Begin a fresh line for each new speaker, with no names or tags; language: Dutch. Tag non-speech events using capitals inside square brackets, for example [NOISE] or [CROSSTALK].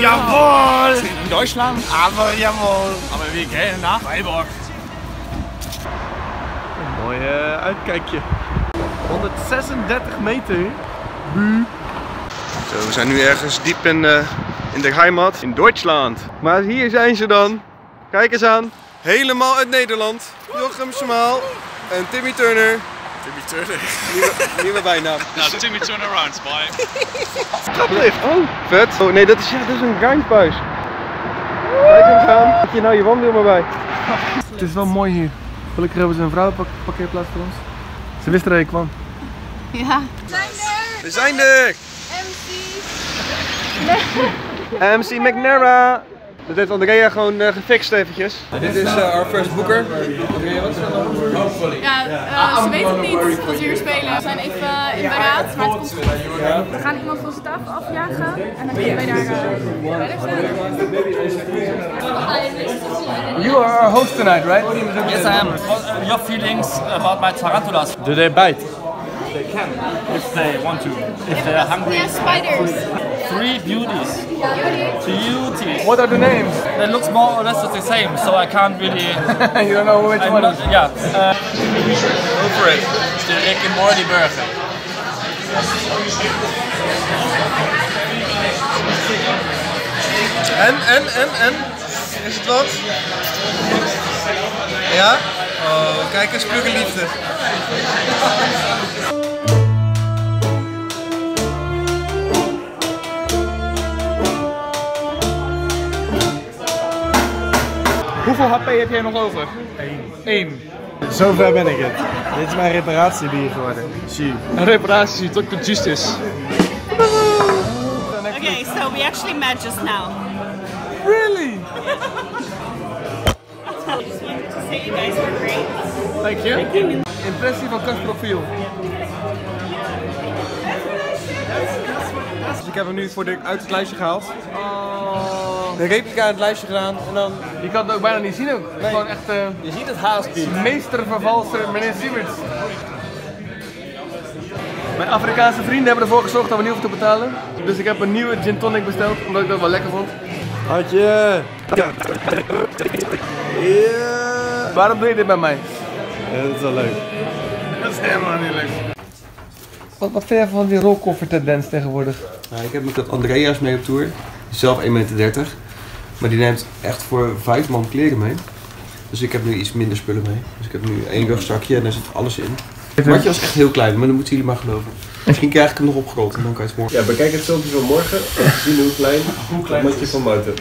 jawohl!
In Deutschland,
Aber jawohl!
aber wir gehen nach Freiburg.
Een mooi eh, uitkijkje. 136 meter. Zo, we zijn nu ergens diep in, eh, in de heimat in Duitsland. Maar hier zijn ze dan. Kijk eens aan. Helemaal uit Nederland. Jochem Schmaal en Timmy Turner.
Timmy Turner.
Nieuwe, nieuwe bijnaam. [LAUGHS]
Nou, Timmy Turnaround, bye.
Traplift. Oh, vet. Oh nee, dat is, ja, dat is een grijnsbuis. Kijk eens aan. Heb je nou je wandel maar bij? Het is wel mooi hier. Gelukkig hebben ze een vrouwenparkeerplaats voor ons. Ze wisten dat je kwam.
Ja.
We zijn er! MC McNara! Dat heeft Andrea gewoon eh, gefixt eventjes. Dit is uh, our first booker. Andrea, wat is dat dan?
Ja, eh, ze weten het niet dat we hier spelen. We zijn even in beraad, maar het komt goed. We gaan iemand van staf afjagen en dan kunnen wij daar uh, verder zijn.
You are our host tonight, right?
Yes, I am. What are your feelings about my tarantulas?
Do they bite?
They can, if they want to, if they are hungry.
Yeah, spiders.
Three beauties. Beauties.
What are the names?
They look more or less the same, so I can't really. [LAUGHS]
you don't know which
I'm
one
not,
is.
yeah. Uh, Go for it. It's the Rick and Morty burger.
En, en, en, en? Is het wat? Ja? Oh, kijk eens, puur
Hoeveel HP heb jij nog over? Eén.
Zover ben ik het. Dit is mijn reparatiebier geworden. Zie.
Een reparatie, Dr. Justice.
Okay, so we actually met just now.
Really? [LAUGHS]
I just wanted to say you guys were great.
Thank you. Impressie van kastprofiel.
Dus ik heb hem nu voor de, uit het lijstje gehaald. De replica in het lijstje gedaan en dan...
Je kan het ook bijna niet zien ook. Gewoon echt eh
Je ziet het haast niet.
meestervervalser, meneer Sieverts. Mijn Afrikaanse vrienden hebben ervoor gezorgd dat we niet hoeven te betalen. Dus ik heb een nieuwe gin tonic besteld, omdat ik dat wel lekker vond.
Hartje. Ja.
Waarom doe je dit bij mij?
ja, dat is wel leuk.
Dat is helemaal niet leuk. Wat, wat vind jij van die rolkoffer tendens tegenwoordig?
Nou, ik heb met Andreas mee op tour. Die is zelf 1,30 meter. Maar die neemt echt voor vijf man kleren mee. Dus ik heb nu iets minder spullen mee. Dus ik heb nu één rugzakje en daar zit alles in. Het matje was echt heel klein, maar dat moeten jullie maar geloven. Misschien krijg ik hem nog opgerold en dan kan je het morgen. Ja, bekijk het filmpje van morgen om te zien hoe klein, hoe klein het matje van buiten.